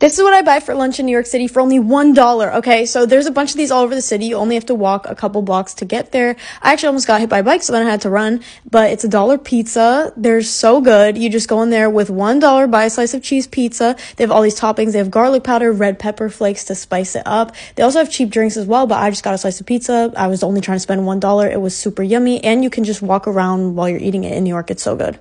This is what I buy for lunch in New York City for only $1. Okay, so there's a bunch of these all over the city. You only have to walk a couple blocks to get there. I actually almost got hit by a bike, so then I had to run. But it's a dollar pizza. They're so good. You just go in there with $1, buy a slice of cheese pizza. They have all these toppings. They have garlic powder, red pepper flakes to spice it up. They also have cheap drinks as well, but I just got a slice of pizza. I was only trying to spend $1. It was super yummy, and you can just walk around while you're eating it in New York. It's so good.